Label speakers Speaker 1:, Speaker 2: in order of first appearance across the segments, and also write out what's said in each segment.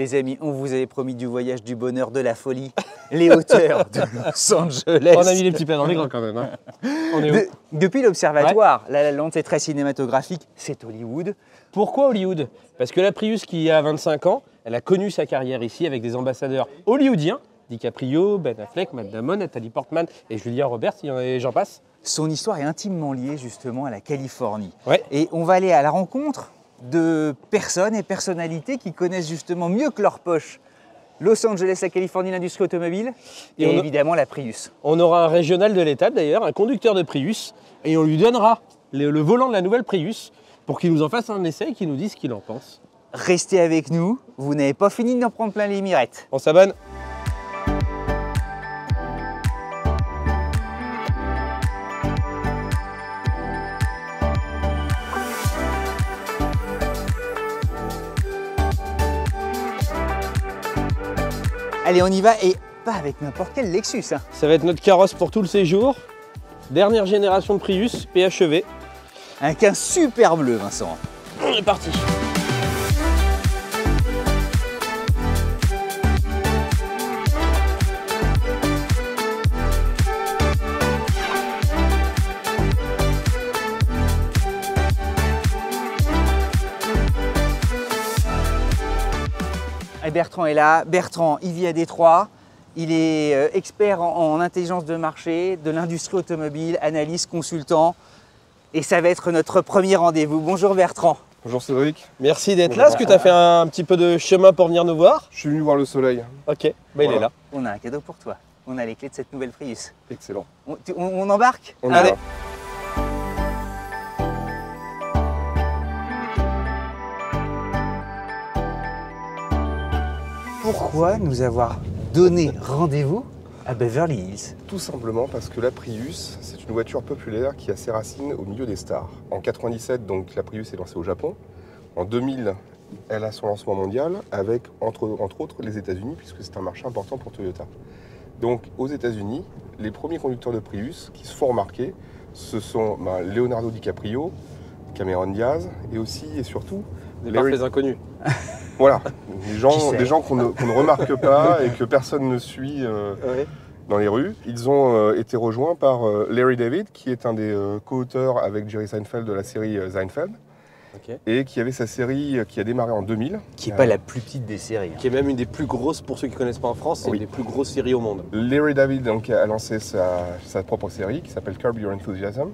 Speaker 1: Les amis, on vous avait promis du voyage, du bonheur, de la folie, les hauteurs de Los Angeles.
Speaker 2: On a mis les petits plats dans les grands quand même. hein. On est où
Speaker 1: De- depuis l'observatoire, La La Land, c'est très cinématographique, c'est Hollywood.
Speaker 2: Pourquoi Hollywood? Parce que la Prius qui a 25 ans, elle a connu sa carrière ici avec des ambassadeurs hollywoodiens, DiCaprio, Ben Affleck, Matt Damon, Nathalie Portman et Julia Roberts, et j'en passe.
Speaker 1: Son histoire est intimement liée justement à la Californie.
Speaker 2: Ouais.
Speaker 1: Et on va aller à la rencontre de personnes et personnalités qui connaissent justement mieux que leur poche Los Angeles, la Californie, l'industrie automobile et,
Speaker 2: Et on a-
Speaker 1: évidemment la Prius.
Speaker 2: On aura un régional de l'État d'ailleurs, un conducteur de Prius, et on lui donnera le, le volant de la nouvelle Prius pour qu'il nous en fasse un essai et qu'il nous dise ce qu'il en pense.
Speaker 1: Restez avec nous, vous n'avez pas fini d'en prendre plein les mirettes.
Speaker 2: On s'abonne
Speaker 1: Allez, on y va et pas avec n'importe quel Lexus. hein.
Speaker 2: Ça va être notre carrosse pour tout le séjour. Dernière génération de Prius, PHEV.
Speaker 1: Avec un super bleu, Vincent.
Speaker 2: On est parti
Speaker 1: Et Bertrand est là. Bertrand, il vit à Détroit. Il est euh, expert en, en intelligence de marché, de l'industrie automobile, analyste, consultant. Et ça va être notre premier rendez-vous. Bonjour Bertrand.
Speaker 3: Bonjour Cédric,
Speaker 2: Merci d'être là. Est-ce que tu as fait un petit peu de chemin pour venir nous voir?
Speaker 3: Je suis venu voir le soleil.
Speaker 2: Ok, bah il est là.
Speaker 1: On a un cadeau pour toi. On a les clés de cette nouvelle Prius.
Speaker 3: Excellent.
Speaker 1: On, tu- on- on embarque?
Speaker 3: On
Speaker 1: Allez. Pourquoi nous avoir donné rendez-vous à Beverly Hills
Speaker 3: Tout simplement parce que la Prius, c'est une voiture populaire qui a ses racines au milieu des stars. En 97, donc la Prius est lancée au Japon. En 2000, elle a son lancement mondial avec entre, entre autres les États-Unis puisque c'est un marché important pour Toyota. Donc aux États-Unis, les premiers conducteurs de Prius qui se font remarquer, ce sont ben, Leonardo DiCaprio, Cameron Diaz et aussi et surtout
Speaker 2: Des
Speaker 3: Larry-
Speaker 2: parfaits inconnus.
Speaker 3: Voilà, des gens,
Speaker 1: sait
Speaker 3: des gens qu'on ne, remarque pas et que personne ne suit euh, dans les rues. Ils ont euh, été rejoints par euh, Larry David, qui est un des euh, co-auteurs avec Jerry Seinfeld de la série euh, Seinfeld, et qui avait sa série qui a démarré en 2000.
Speaker 1: Qui n'est
Speaker 3: Euh,
Speaker 1: pas la plus petite des séries. hein.
Speaker 2: Qui est même une des plus grosses, pour ceux qui ne connaissent pas en France, c'est
Speaker 3: Oui.
Speaker 2: une des plus grosses séries au monde.
Speaker 3: Larry David donc, a lancé sa, sa propre série qui s'appelle Curb Your Enthusiasm,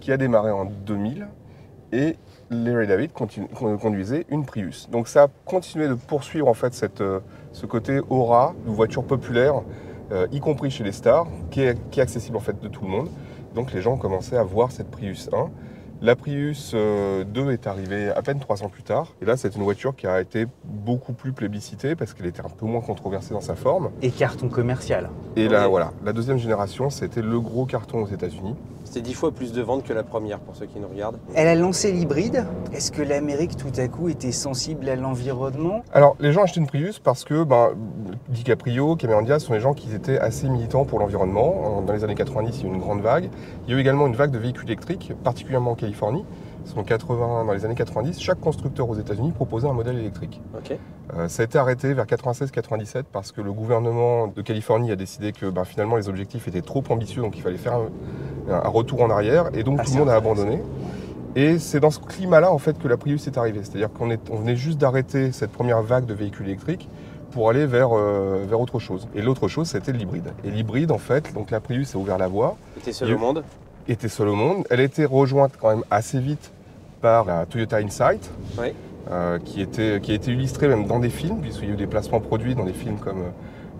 Speaker 3: qui a démarré en 2000. Et Larry David conduisait une Prius. Donc ça a continué de poursuivre en fait cette, euh, ce côté aura de voiture populaire, euh, y compris chez les stars, qui est, qui est accessible en fait de tout le monde. Donc les gens ont commencé à voir cette Prius 1. La Prius euh, 2 est arrivée à peine trois ans plus tard. Et là, c'est une voiture qui a été beaucoup plus plébiscitée parce qu'elle était un peu moins controversée dans sa forme.
Speaker 1: Et carton commercial.
Speaker 3: Et là, voilà, la deuxième génération, c'était le gros carton aux États-Unis.
Speaker 2: C'était dix fois plus de ventes que la première, pour ceux qui nous regardent.
Speaker 1: Elle a lancé l'hybride. Est-ce que l'Amérique tout à coup était sensible à l'environnement?
Speaker 3: Alors, les gens achetaient une Prius parce que ben, DiCaprio, Cameron Diaz sont des gens qui étaient assez militants pour l'environnement. En- Dans les années 90, il y a eu une grande vague. Il y a eu également une vague de véhicules électriques, particulièrement en Californie. En 80, dans les années 90, chaque constructeur aux États-Unis proposait un modèle électrique.
Speaker 2: Ok.
Speaker 3: Euh, ça a été arrêté vers 96-97 parce que le gouvernement de Californie a décidé que ben, finalement les objectifs étaient trop ambitieux, donc il fallait faire un, retour en arrière, et donc
Speaker 1: Ah,
Speaker 3: tout le monde a abandonné. Et c'est dans ce climat-là en fait que la Prius est arrivée. C'est-à-dire qu'on est- on venait juste d'arrêter cette première vague de véhicules électriques pour aller vers, euh, vers autre chose. Et l'autre chose, c'était l'hybride. Et l'hybride, en fait, donc la Prius a ouvert la voie,
Speaker 2: Était seul
Speaker 3: Il-
Speaker 2: au monde.
Speaker 3: était seule au monde. Elle a été rejointe quand même assez vite par la Toyota Insight, euh, qui, était, qui a été illustrée même dans des films, puisqu'il y a eu des placements produits dans des films comme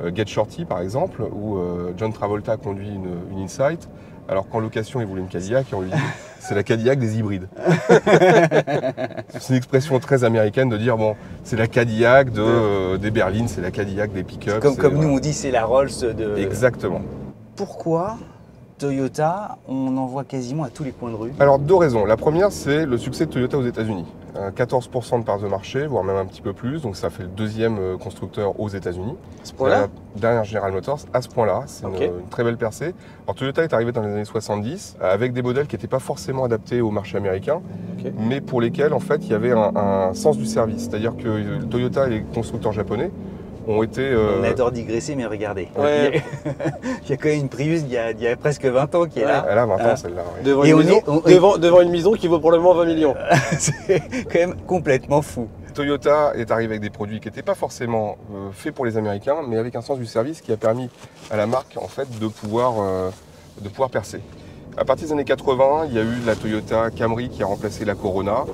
Speaker 3: euh, Get Shorty par exemple, où euh, John Travolta conduit une, une Insight, alors qu'en location il voulait une Cadillac et on lui dit c'est la Cadillac des hybrides. c'est une expression très américaine de dire bon c'est la Cadillac de, euh, des berlines, c'est la Cadillac des pick-up.
Speaker 1: Comme,
Speaker 3: c'est-
Speaker 1: comme
Speaker 3: voilà.
Speaker 1: nous on dit, c'est la Rolls de.
Speaker 3: Exactement.
Speaker 1: Pourquoi Toyota, on en voit quasiment à tous les coins de rue?
Speaker 3: Alors deux raisons. La première, c'est le succès de Toyota aux États-Unis. Euh, 14% de parts de marché, voire même un petit peu plus. Donc ça fait le deuxième euh, constructeur aux États-Unis.
Speaker 2: À ce point-là
Speaker 3: Derrière General Motors, à ce point-là, c'est une-
Speaker 2: Ok.
Speaker 3: une, très belle percée. Alors Toyota est arrivé dans les années 70 euh, avec des modèles qui n'étaient pas forcément adaptés au marché américain, mais pour lesquels en fait il y avait un, un sens du service. C'est-à-dire que euh, Toyota et les constructeurs japonais ont été euh,
Speaker 1: On adore digresser, mais regardez.
Speaker 2: Ouais.
Speaker 1: Il y a quand même une Prius d'il y, a- d'il y a presque 20 ans qui est
Speaker 2: Ouais.
Speaker 1: là.
Speaker 3: Elle a 20 ans
Speaker 1: Ah.
Speaker 3: celle-là. ouais.
Speaker 2: Devant
Speaker 1: Et
Speaker 2: une,
Speaker 1: on
Speaker 2: maison,
Speaker 1: est- on-
Speaker 2: devant, devant une maison qui vaut probablement 20 millions.
Speaker 1: C'est quand même complètement fou.
Speaker 3: Toyota est arrivé avec des produits qui n'étaient pas forcément euh, faits pour les Américains, mais avec un sens du service qui a permis à la marque en fait de pouvoir, euh, de pouvoir percer. À partir des années 80, il y a eu la Toyota Camry qui a remplacé la Corona.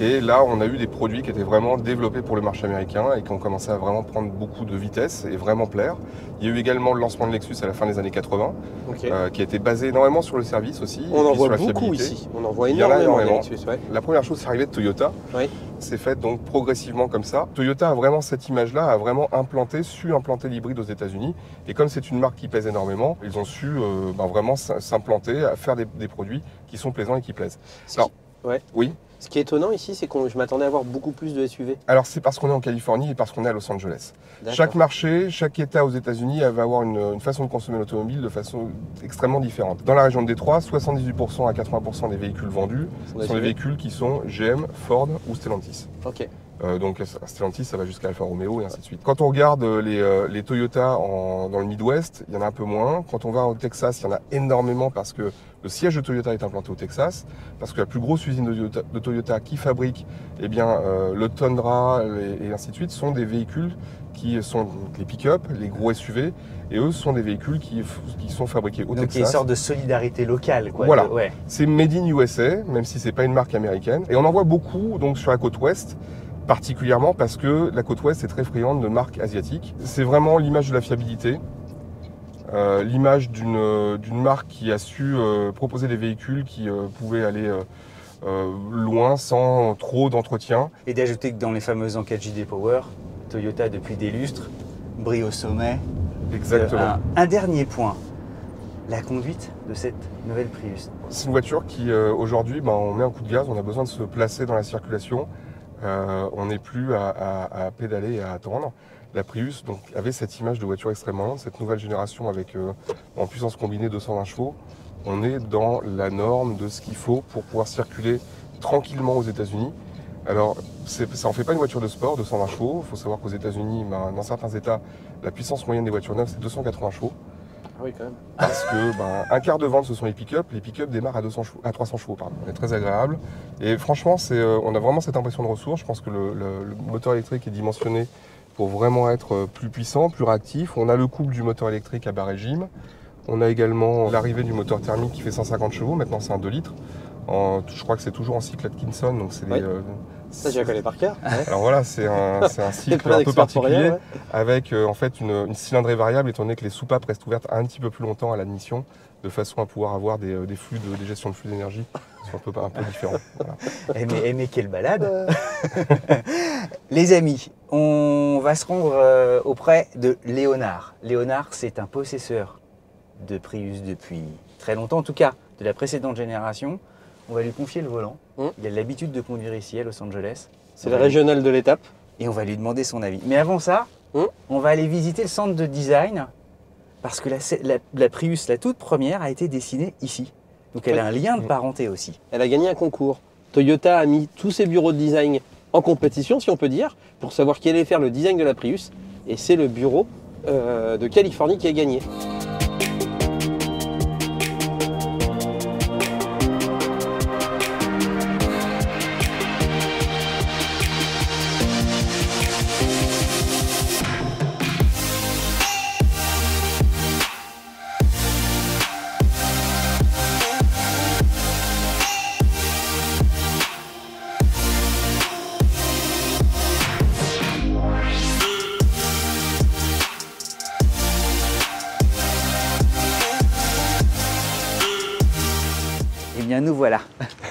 Speaker 3: Et là, on a eu des produits qui étaient vraiment développés pour le marché américain et qui ont commencé à vraiment prendre beaucoup de vitesse et vraiment plaire. Il y a eu également le lancement de Lexus à la fin des années 80,
Speaker 2: Ok.
Speaker 3: euh, qui a été basé énormément sur le service aussi.
Speaker 2: On en voit beaucoup
Speaker 3: fiabilité.
Speaker 2: ici. On en voit
Speaker 3: Il y en a
Speaker 2: énormément.
Speaker 3: énormément.
Speaker 2: des Lexus, ouais.
Speaker 3: La première chose, c'est arrivé de Toyota.
Speaker 2: Oui.
Speaker 3: C'est fait donc progressivement comme ça. Toyota a vraiment cette image-là, a vraiment implanté, su implanter l'hybride aux États-Unis. Et comme c'est une marque qui pèse énormément, ils ont su euh, ben, vraiment s'implanter, à faire des, des produits qui sont plaisants et qui plaisent. Alors,
Speaker 2: ouais.
Speaker 3: Oui.
Speaker 2: Ce qui est étonnant ici, c'est que je m'attendais à voir beaucoup plus de SUV.
Speaker 3: Alors c'est parce qu'on est en Californie et parce qu'on est à Los Angeles. Chaque marché, chaque État aux États-Unis va avoir une, une façon de consommer l'automobile de façon extrêmement différente. Dans la région de Détroit, 78% à 80% des véhicules vendus
Speaker 2: Sont
Speaker 3: sont des véhicules qui sont GM, Ford ou Stellantis.
Speaker 2: Ok.
Speaker 3: Euh, donc Stellantis, ça va jusqu'à Alfa Romeo et ainsi de suite. Quand on regarde euh, les, euh, les Toyota en- dans le Midwest, il y en a un peu moins. Quand on va au Texas, il y en a énormément parce que le siège de Toyota est implanté au Texas, parce que la plus grosse usine de Toyota, de Toyota qui fabrique eh bien, euh, le Tundra et ainsi de suite sont des véhicules qui sont donc, les pick-up, les gros SUV, et eux sont des véhicules qui, sont fabriqués au
Speaker 1: Donc il y a une
Speaker 3: Texas.
Speaker 1: sorte de solidarité locale. Quoi.
Speaker 3: Voilà.
Speaker 1: Ouais.
Speaker 3: C'est made in USA, même si c'est pas une marque américaine. Et on en voit beaucoup donc sur la côte ouest, particulièrement parce que la côte ouest est très friande de marques asiatiques. C'est vraiment l'image de la fiabilité, euh, l'image d'une euh, d'une marque qui a su euh, proposer des véhicules qui euh, pouvaient aller loin sans trop d'entretien.
Speaker 1: Et d'ajouter que dans les fameuses enquêtes JD Power, Toyota depuis des lustres brille au sommet.
Speaker 3: Exactement.
Speaker 1: Un, un dernier point, la conduite de cette nouvelle Prius.
Speaker 3: C'est une voiture qui, aujourd'hui, ben, on met un coup de gaz, on a besoin de se placer dans la circulation. Euh, on n'est plus à, pédaler et à attendre. La Prius donc, avait cette image de voiture extrêmement lente, cette nouvelle génération avec euh, en puissance combinée 220 chevaux. On est dans la norme de ce qu'il faut pour pouvoir circuler tranquillement aux États-Unis. Alors, ça en fait pas une voiture de sport, 220 chevaux. Il faut savoir qu'aux États-Unis, ben, dans certains États, la puissance moyenne des voitures neuves, c'est 280 chevaux.
Speaker 2: Oui, quand même.
Speaker 3: Parce que ben, un quart de vente, ce sont les pick-up. Les pick-up démarrent à, 200 chevaux, à 300 chevaux. Pardon. C'est très agréable. Et franchement, c'est, euh, on a vraiment cette impression de ressource. Je pense que le, le- le moteur électrique est dimensionné pour vraiment être euh, plus puissant, plus réactif. On a le couple du moteur électrique à bas régime. On a également l'arrivée du moteur thermique qui fait 150 chevaux. Maintenant, c'est un 2 litres. En- je crois que c'est toujours en cycle Atkinson. Donc c'est des, euh,
Speaker 2: Ça, je la connais par cœur. Ouais.
Speaker 3: alors voilà, c'est un, un cycle un peu
Speaker 2: rien,
Speaker 3: particulier
Speaker 2: ouais.
Speaker 3: avec euh, en fait une, une cylindrée variable étant donné que les soupapes restent ouvertes un petit peu plus longtemps à l'admission de façon à pouvoir avoir des, euh, des flux de des gestions de flux d'énergie qui sont un peu, un peu différents. Voilà.
Speaker 1: Eh mais, eh mais quelle balade Les amis, on va se rendre euh, auprès de Léonard. Léonard, c'est un possesseur de Prius depuis très longtemps, en tout cas de la précédente génération. On va lui confier le volant.
Speaker 2: Hum.
Speaker 1: Il a l'habitude de conduire ici à Los Angeles.
Speaker 2: C'est le
Speaker 1: lui-
Speaker 2: régional de l'étape.
Speaker 1: Et on va lui demander son avis. Mais avant ça,
Speaker 2: Hum.
Speaker 1: on va aller visiter le centre de design parce que la, la- la Prius, la toute première, a été dessinée ici. Donc elle a un lien de parenté aussi.
Speaker 2: Elle a gagné un concours. Toyota a mis tous ses bureaux de design en compétition, si on peut dire, pour savoir quel allait faire le design de la Prius. Et c'est le bureau euh, de Californie qui a gagné.
Speaker 1: Voilà.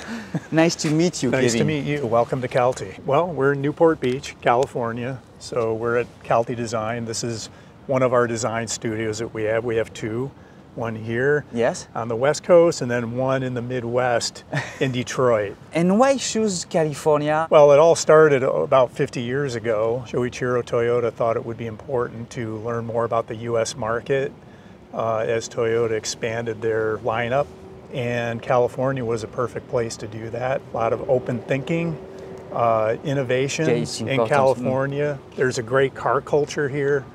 Speaker 1: nice to meet you,
Speaker 4: Nice to meet you. Welcome to Calty. Well, we're in Newport Beach, California. So we're at Calty Design. This is one of our design studios that we have. We have two. one here
Speaker 1: Yes.
Speaker 4: on the West Coast, and then one in the Midwest in Detroit.
Speaker 1: And why choose California?
Speaker 4: Well, it all started about 50 years ago. Shoichiro Toyota thought it would be important to learn more about the U.S. market uh, as Toyota expanded their lineup, and California was a perfect place to do that. A lot of open thinking, uh, innovation
Speaker 1: Yeah,
Speaker 4: in. California. There's a great car culture here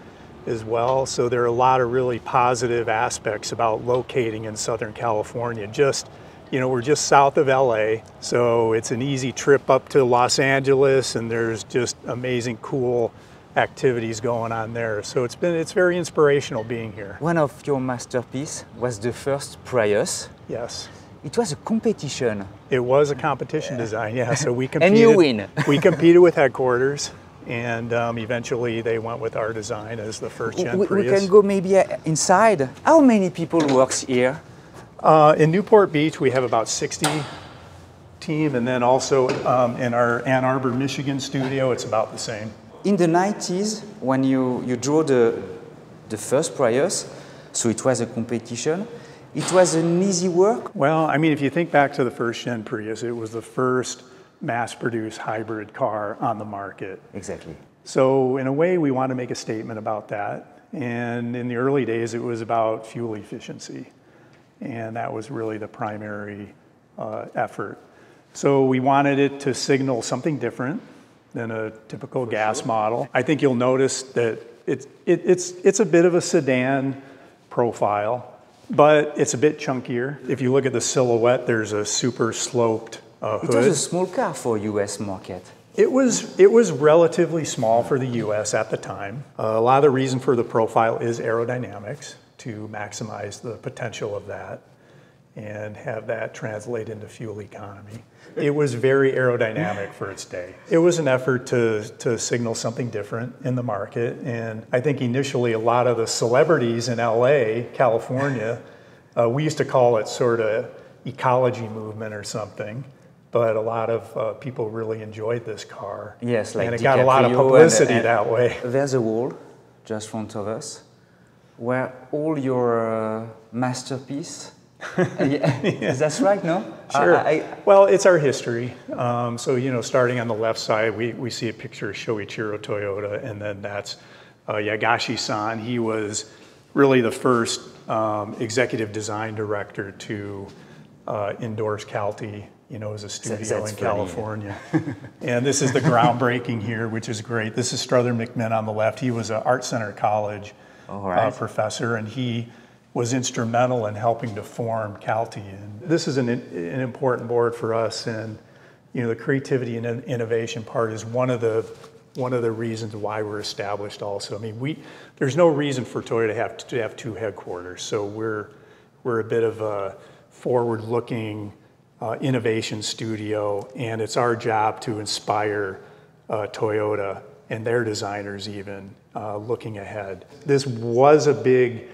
Speaker 4: as well, so there are a lot of really positive aspects about locating in Southern California. Just you know, we're just south of LA, so it's an easy trip up to Los Angeles, and there's just amazing, cool activities going on there. So it's been it's very inspirational being here.
Speaker 1: One of your masterpiece was the first Prius.
Speaker 4: Yes.
Speaker 1: It was a competition.
Speaker 4: It was a competition design, yeah. So we competed.
Speaker 1: And you win.
Speaker 4: we competed with headquarters, and um, eventually they went with our design as the first gen
Speaker 1: We, we can go maybe uh, inside. How many people works here?
Speaker 4: Uh, in Newport Beach, we have about 60 team, and then also um, in our Ann Arbor, Michigan studio, it's about the same.
Speaker 1: In the 90s, when you, you draw the, the first Prius, so it was a competition, it was an easy work.
Speaker 4: Well, I mean, if you think back to the first gen Prius, it was the first mass-produced hybrid car on the market.
Speaker 1: Exactly.
Speaker 4: So in a way, we want to make a statement about that. And in the early days, it was about fuel efficiency. And that was really the primary uh, effort. So we wanted it to signal something different than a typical gas model. I think you'll notice that it, it, it's, it's a bit of a sedan profile, but it's a bit chunkier. If you look at the silhouette, there's a super sloped uh,
Speaker 1: It was a small car for US market.
Speaker 4: It was it was relatively small for the U.S. at the time. Uh, a lot of the reason for the profile is aerodynamics to maximize the potential of that and have that translate into fuel economy. It was very aerodynamic for its day. It was an effort to to signal something different in the market, and I think initially a lot of the celebrities in L.A., California, uh, we used to call it sort of ecology movement or something. But a lot of uh, people really enjoyed this car.
Speaker 1: Yes, like
Speaker 4: and it got a lot of
Speaker 1: DiCaprio and-
Speaker 4: publicity
Speaker 1: and-
Speaker 4: that way.
Speaker 1: There's a wall just front of us where all your uh, masterpiece. yeah, Is that right, no?
Speaker 4: Sure.
Speaker 1: I- I-
Speaker 4: well, it's our history. Um, so, you know, starting on the left side, we, we see a picture of Shoichiro Toyota, and then that's uh, Yagashi san. He was really the first um, executive design director to uh, endorse Calti, you know, as a studio
Speaker 1: that's
Speaker 4: in
Speaker 1: funny.
Speaker 4: California. and this is the groundbreaking here, which is great. This is Strother McMinn on the left. He was an Art Center College
Speaker 1: All
Speaker 4: uh, professor, and he was instrumental in helping to form Calti. And this is an, an important board for us, and you know the creativity and innovation part is one of the one of the reasons why we're established. Also, I mean, we there's no reason for Toyota to have to have two headquarters, so we're we're a bit of a forward-looking uh, innovation studio, and it's our job to inspire uh, Toyota and their designers even uh, looking ahead. This was a big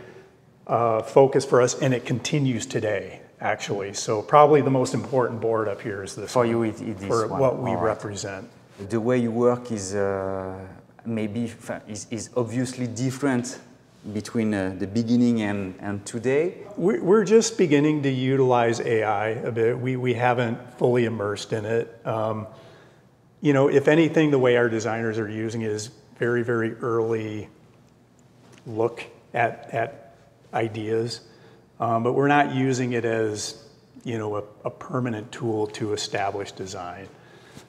Speaker 4: uh, focus for us, and it continues today, actually. So probably the most important board up here is this
Speaker 1: For
Speaker 4: one,
Speaker 1: you, it- it is
Speaker 4: for
Speaker 1: one.
Speaker 4: what we
Speaker 1: right.
Speaker 4: represent.
Speaker 1: the way you work is uh, maybe is, is obviously different between uh, the beginning and, and today.
Speaker 4: We- We're just beginning to utilize AI a bit. We, we haven't fully immersed in it. Um, you know, if anything, the way our designers are using it is very, very early look at, at ideas. Um, but we're not using it as, you know, a, a permanent tool to establish design.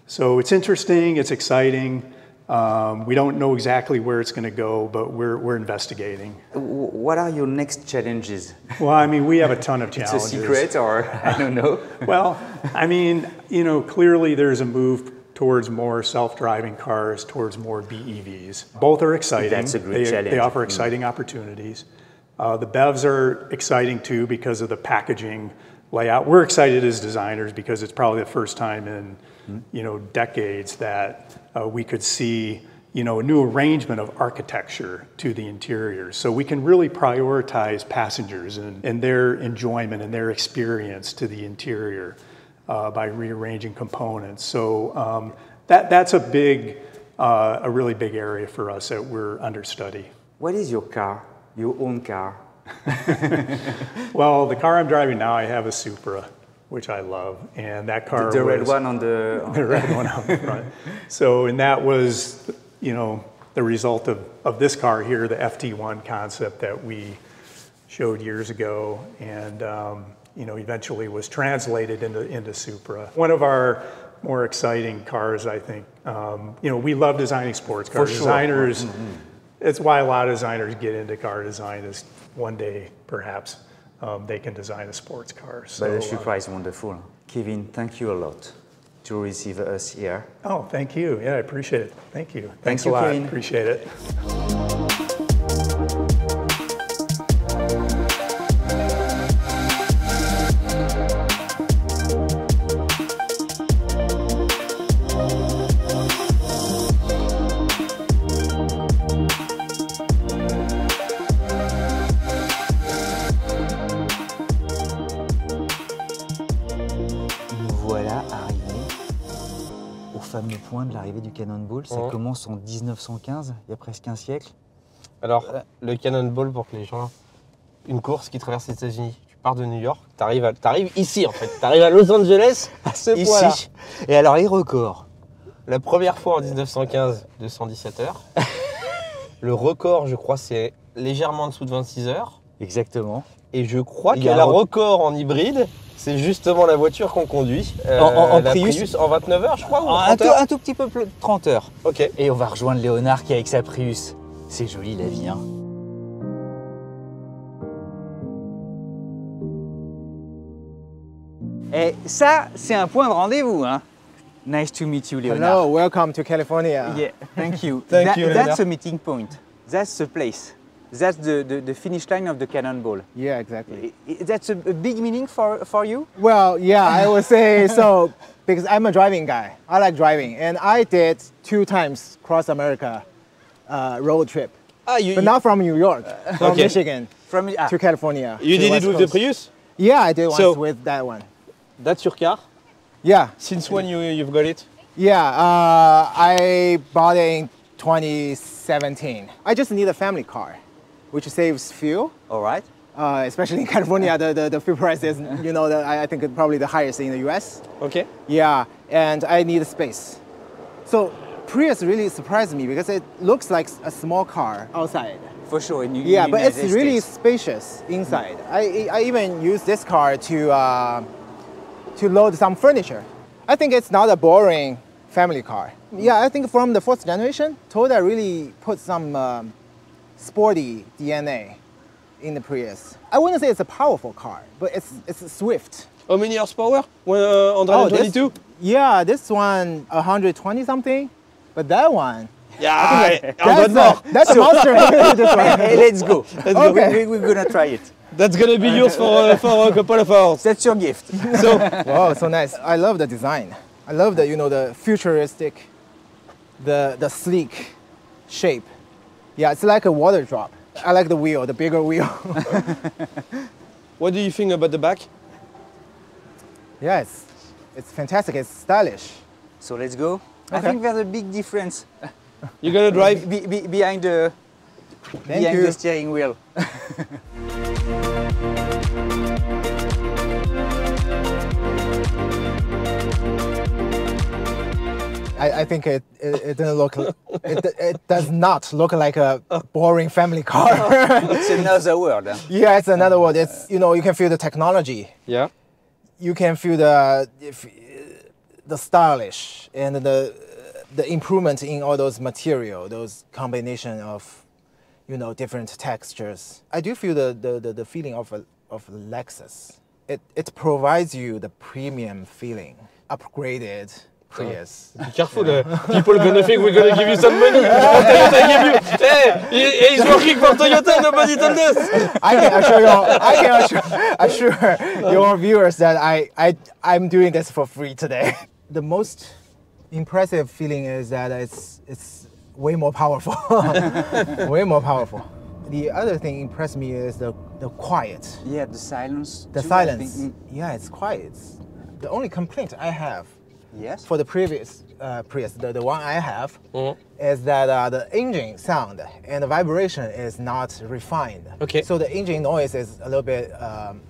Speaker 4: So it's interesting, it's exciting. Um, we don't know exactly where it's going to go, but we're, we're investigating.
Speaker 1: What are your next challenges?
Speaker 4: Well, I mean, we have a ton of challenges.
Speaker 1: It's a secret, or I don't know.
Speaker 4: Well, I mean, you know, clearly there's a move towards more self-driving cars, towards more BEVs. Both are exciting.
Speaker 1: That's a great
Speaker 4: they,
Speaker 1: challenge.
Speaker 4: They offer exciting opportunities. Uh, the BEVs are exciting too because of the packaging layout. We're excited as designers because it's probably the first time in, you know, decades that uh, we could see, you know, a new arrangement of architecture to the interior. So we can really prioritize passengers and, and their enjoyment and their experience to the interior uh, by rearranging components. So um, that, that's a big, uh, a really big area for us that we're under study.
Speaker 1: What is your car? Your own car?
Speaker 4: Well, the car I'm driving now, I have a Supra, which I love, and that car
Speaker 1: The red
Speaker 4: was
Speaker 1: one on the.
Speaker 4: the red one out in front. So, and that was, you know, the result of, of this car here, the FT1 concept that we showed years ago, and um, you know, eventually was translated into into Supra. One of our more exciting cars, I think. Um, you know, we love designing sports cars.
Speaker 1: sure.
Speaker 4: Designers. It's why a lot of designers get into car design. Is one day perhaps um, they can design a sports car. So,
Speaker 1: But the
Speaker 4: uh,
Speaker 1: Supra wonderful. Kevin, thank you a lot to receive us here.
Speaker 4: Oh, thank you. Yeah, I appreciate it. Thank you. Thanks a lot.
Speaker 1: Kevin.
Speaker 4: Appreciate it.
Speaker 1: L'arrivée du Cannonball. Ça
Speaker 2: Mhm.
Speaker 1: commence en 1915, il y a presque un siècle.
Speaker 2: Alors, le Cannonball, pour que les gens. Une course qui traverse les États-Unis. Tu pars de New York, tu arrives, ici en fait. Tu arrives à Los Angeles,
Speaker 1: À ce
Speaker 2: ici.
Speaker 1: point-là. Et alors, les records
Speaker 2: La première fois en 1915, 217 heures. le record, je crois, c'est légèrement en dessous de 26 heures.
Speaker 1: Exactement.
Speaker 2: Et je crois
Speaker 1: Il
Speaker 2: qu'il
Speaker 1: y a
Speaker 2: le
Speaker 1: rec-
Speaker 2: record en hybride. C'est justement la voiture qu'on conduit. euh,
Speaker 1: En- en- en
Speaker 2: la
Speaker 1: Prius
Speaker 2: En 29 heures, je crois, ou en
Speaker 1: un,
Speaker 2: 30
Speaker 1: tout,
Speaker 2: heures
Speaker 1: un tout petit peu plus 30 heures.
Speaker 2: Ok.
Speaker 1: Et on va rejoindre Léonard qui est avec sa Prius. C'est joli la vie, hein. Et ça, c'est un point de rendez-vous, hein. Nice to meet you, Léonard.
Speaker 5: Hello, welcome to California.
Speaker 1: Yeah, thank you.
Speaker 2: Thank
Speaker 1: That-
Speaker 2: you,
Speaker 1: That's
Speaker 2: Leonard.
Speaker 1: a meeting point. That's the place. That's the, the, the finish line of the cannonball.
Speaker 5: Yeah, exactly.
Speaker 1: I- I- That's a, a big meaning for, for you?
Speaker 5: Well, yeah, I would say so because I'm a driving guy. I like driving, and I did two times cross America uh, road trip,
Speaker 2: Ah, you,
Speaker 5: but not from New York, from
Speaker 2: Okay.
Speaker 5: Michigan
Speaker 1: From, ah,
Speaker 5: to California.
Speaker 2: you
Speaker 5: to
Speaker 2: did it
Speaker 5: West
Speaker 2: with the Prius?
Speaker 5: Yeah, I did once
Speaker 2: So-
Speaker 5: with that one.
Speaker 2: That's your car?
Speaker 5: Yeah,
Speaker 2: Since when you, you've got it?
Speaker 5: yeah. Uh, I bought it in 2017. I just need a family car, which saves fuel.
Speaker 1: all right.
Speaker 5: Uh, especially in California, the, the, the fuel price is, you know, the, I I think probably the highest in the US.
Speaker 2: Ok.
Speaker 5: Yeah, and I need space. So Prius really surprised me because it looks like a small car outside.
Speaker 1: For sure.
Speaker 5: Yeah, but it's really
Speaker 1: States.
Speaker 5: spacious inside. I, I even use this car to, uh, to load some furniture. I think it's not a boring family car. Yeah, I think from the fourth generation, Toyota really put some um, sporty DNA in the Prius. I wouldn't say it's a powerful car, but it's, it's swift.
Speaker 2: How many horsepower? Uh,
Speaker 5: Oh, this-
Speaker 2: 122?
Speaker 5: Yeah, this one 120 something, but that one.
Speaker 2: Yeah,
Speaker 5: That's
Speaker 2: un
Speaker 5: a, that's a monster. this.
Speaker 1: Hey, let's go.
Speaker 2: Let's go.
Speaker 5: Okay.
Speaker 1: We, we're gonna try it.
Speaker 2: That's gonna be yours for, uh, for a couple of hours.
Speaker 1: That's your gift.
Speaker 2: So,
Speaker 5: Wow, so nice. I love the design. I love the you know the futuristic, the the sleek shape. Yeah, it's like a water drop. I like the wheel, the bigger wheel.
Speaker 2: what do you think about the back?
Speaker 5: yeah, it's it's fantastic. It's stylish.
Speaker 1: So let's go. I think there's a big difference
Speaker 2: You're gonna drive?
Speaker 1: be, be, behind the
Speaker 5: Thank
Speaker 1: behind
Speaker 5: you.
Speaker 1: the steering wheel.
Speaker 5: I, I think it, it, it doesn't look it, it does not look like a boring family car.
Speaker 1: It's another world. huh?
Speaker 5: yeah, it's another world. It's you know you can feel the technology.
Speaker 2: Yeah.
Speaker 5: you can feel the if, the stylish and the the improvement in all those material, those combination of you know different textures. I do feel the the, the, the feeling of a of Lexus. It it provides you the premium feeling, upgraded Prius.
Speaker 2: Be careful, uh, people gonna think we're gonna give you some money. Toyota give you. Hey, he- he's working for Toyota, nobody told us.
Speaker 5: I can assure you, I can assure, assure your viewers that I, I, I'm doing this for free today. The most impressive feeling is that it's, it's way more powerful. way more powerful. The other thing impressed me is the, the quiet.
Speaker 1: Yeah, the silence.
Speaker 5: The
Speaker 1: too,
Speaker 5: silence. Yeah, it's quiet. The only complaint I have
Speaker 1: Yes.
Speaker 5: for the previous uh, Prius, the, the one I have,
Speaker 2: Mhm.
Speaker 5: is that uh, the engine sound and the vibration is not refined.
Speaker 2: Okay.
Speaker 5: So the engine noise is a little bit um,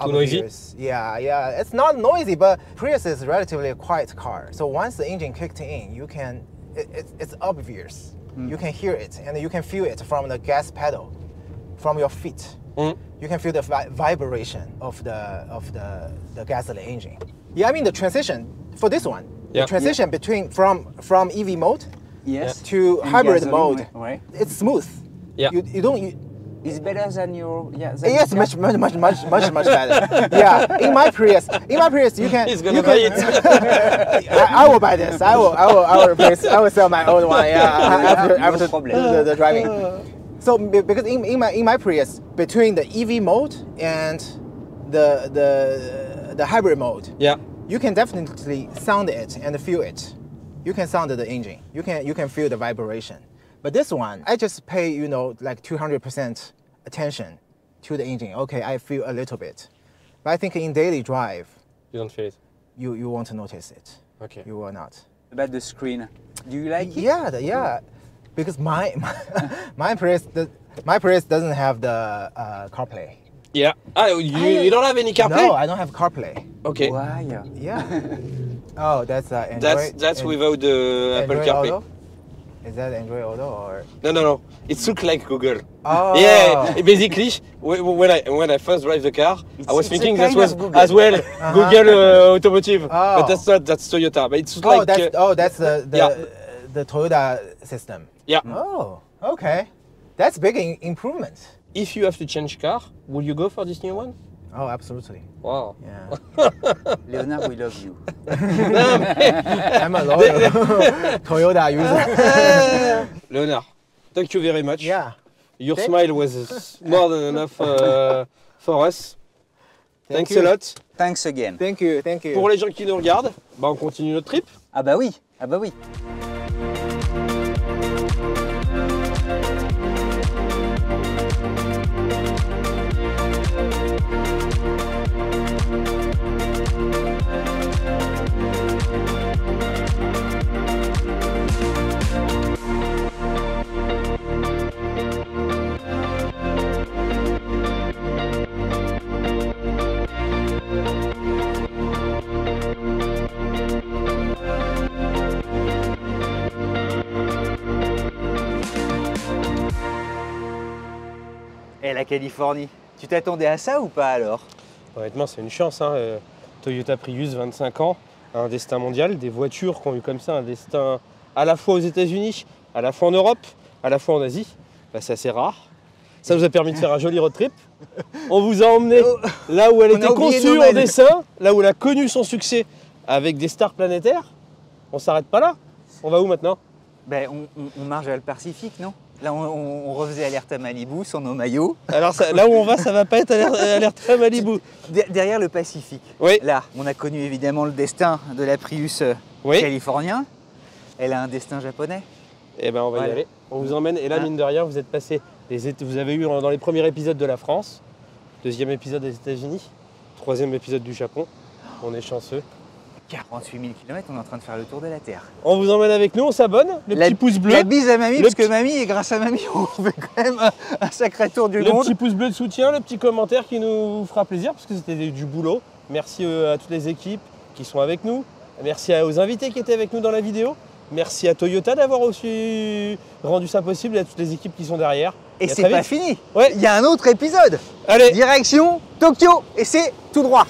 Speaker 2: Too noisy?
Speaker 5: obvious. Yeah, yeah. It's not noisy, but Prius is relatively a quiet car. So once the engine kicked in, you can, it, it's it's obvious. You can hear it and you can feel it from the gas pedal, from your feet.
Speaker 2: Mhm.
Speaker 5: You can feel the vi- vibration of the of the, the gasoline engine. Yeah, I mean the transition for this one.
Speaker 2: Yeah.
Speaker 5: The transition between from from EV mode
Speaker 1: Yes.
Speaker 5: to
Speaker 1: And
Speaker 5: hybrid
Speaker 1: gasoline,
Speaker 5: mode,
Speaker 1: ouais.
Speaker 5: it's smooth.
Speaker 2: Yeah.
Speaker 5: You, you don't. You,
Speaker 1: It's better than your. Yeah. than
Speaker 5: yes,
Speaker 1: your
Speaker 5: much, much, much, much, much, much better. yeah, in my Prius, in my Prius, you can.
Speaker 2: He's gonna
Speaker 5: you
Speaker 2: buy
Speaker 5: can,
Speaker 2: it.
Speaker 5: I, I will buy this. I will, I will, I will replace. I will sell my old one. Yeah, after,
Speaker 1: No
Speaker 5: after
Speaker 1: problem.
Speaker 5: the, the driving. So because in, in my in my Prius, between the EV mode and the the the hybrid mode,
Speaker 2: Yeah.
Speaker 5: you can definitely sound it and feel it. You can sound the engine. You can you can feel the vibration. But this one, I just pay you know like 200% attention to the engine. Okay, I feel a little bit, but I think in daily drive,
Speaker 2: You don't feel it.
Speaker 5: you you won't notice it.
Speaker 2: Okay.
Speaker 5: You will not.
Speaker 1: About the screen. Do you like it?
Speaker 5: Yeah, the, yeah, because my my, my Prius the, my Prius doesn't have the uh, CarPlay.
Speaker 2: Yeah. Ah, you, you don't have any CarPlay?
Speaker 5: No, I don't have CarPlay.
Speaker 2: Okay.
Speaker 1: Why?
Speaker 5: Yeah. oh, that's uh, Android.
Speaker 2: That's that's
Speaker 5: An-
Speaker 2: without the Apple
Speaker 5: Android
Speaker 2: CarPlay.
Speaker 5: Auto? Is that Android Auto or?
Speaker 2: No, no, no. It looks like Google.
Speaker 5: Oh.
Speaker 2: Yeah, basically, when I when I first drive the car,
Speaker 1: It's-
Speaker 2: I was thinking that
Speaker 1: kind
Speaker 2: was
Speaker 1: of Google.
Speaker 2: as well Google uh, Automotive, but
Speaker 5: Oh.
Speaker 2: that's not that's Toyota. But it's
Speaker 5: Oh,
Speaker 2: like
Speaker 5: that's
Speaker 2: uh,
Speaker 5: oh, that's the the,
Speaker 2: yeah.
Speaker 5: the Toyota system.
Speaker 2: yeah.
Speaker 5: Oh, okay, that's big in- improvement.
Speaker 2: If you have to change car, will you go for this new one?
Speaker 5: Oh, absolutely.
Speaker 2: Wow.
Speaker 5: Yeah,
Speaker 1: Leonard, we love you.
Speaker 5: I'm a loyal Toyota user.
Speaker 2: Leonard, thank you very much.
Speaker 5: yeah.
Speaker 2: Your
Speaker 5: Thank-
Speaker 2: smile was more than enough uh, for us.
Speaker 5: Thank
Speaker 2: Thanks a
Speaker 5: you.
Speaker 2: lot.
Speaker 1: Thanks again.
Speaker 5: Thank you, thank you.
Speaker 2: Pour les gens qui nous regardent, bah on continue notre trip.
Speaker 1: Ah bah oui. Ah bah oui. Et la Californie. Tu t'attendais à ça ou pas alors?
Speaker 2: Honnêtement, c'est une chance. hein, euh, Toyota Prius, 25 ans, un destin mondial, des voitures qui ont eu comme ça un destin à la fois aux États-Unis, à la fois en Europe, à la fois en Asie. Bah, c'est assez rare. Ça nous a permis de faire un joli road trip? On vous a emmené là où elle était conçue en dessin, là où elle a connu son succès avec des stars planétaires. On s'arrête pas là. On va où maintenant?
Speaker 1: Ben on, on- on marche vers le Pacifique, non? Là on, refaisait alerte à Malibu sans nos maillots.
Speaker 2: Alors ça- là où on va, ça va pas être à l'air- à Malibu.
Speaker 1: De- derrière le Pacifique.
Speaker 2: Oui.
Speaker 1: Là, on a connu évidemment le destin de la Prius euh,
Speaker 2: Oui.
Speaker 1: californien. Elle a un destin japonais.
Speaker 2: Eh ben on va y aller. On vous emmène et là
Speaker 1: Hein
Speaker 2: mine de rien vous êtes passé. les vous avez eu dans les premiers épisodes de la France, deuxième épisode des États-Unis, troisième épisode du Japon. On est chanceux.
Speaker 1: 48 000 km, on est en train de faire le tour de la Terre.
Speaker 2: On vous emmène avec nous, on s'abonne. Le
Speaker 1: La-
Speaker 2: petit pouce bleu.
Speaker 1: La bise à mamie,
Speaker 2: Le
Speaker 1: parce que mamie, et grâce à mamie, on fait quand même un, un sacré tour du
Speaker 2: Le
Speaker 1: monde.
Speaker 2: petit pouce bleu de soutien, le petit commentaire qui nous fera plaisir parce que c'était du boulot. Merci euh, à toutes les équipes qui sont avec nous. Merci aux invités qui étaient avec nous dans la vidéo. Merci à Toyota d'avoir aussi rendu ça possible et à toutes les équipes qui sont derrière.
Speaker 1: Et
Speaker 2: à
Speaker 1: c'est pas fini.
Speaker 2: Ouais.
Speaker 1: Il y a un autre épisode.
Speaker 2: Allez,
Speaker 1: Direction Tokyo. Et c'est tout droit.